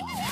Yeah.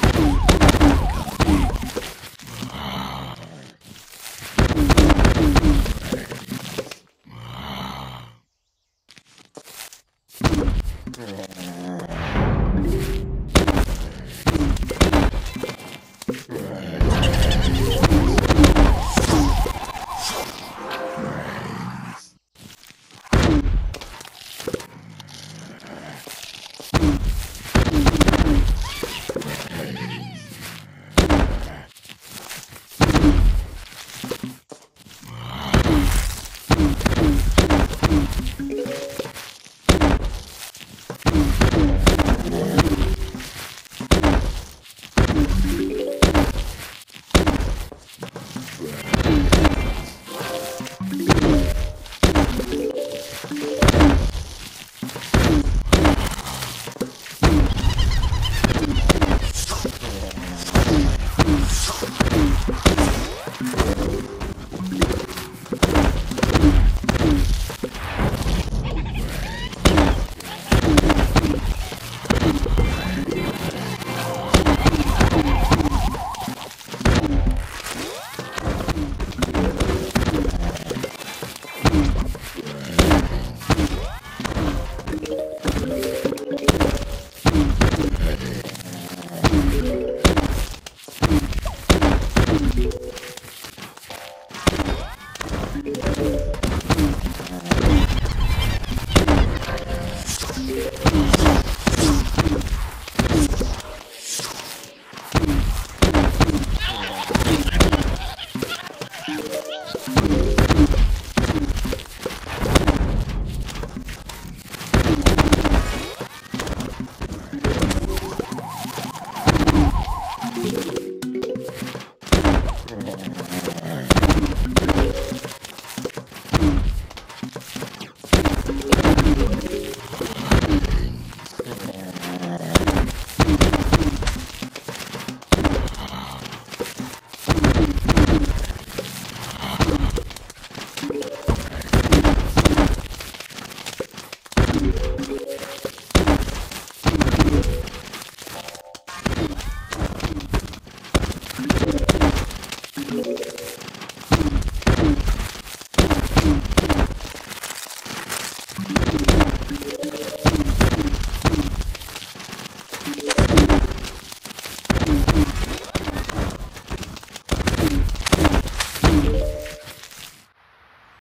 Trash.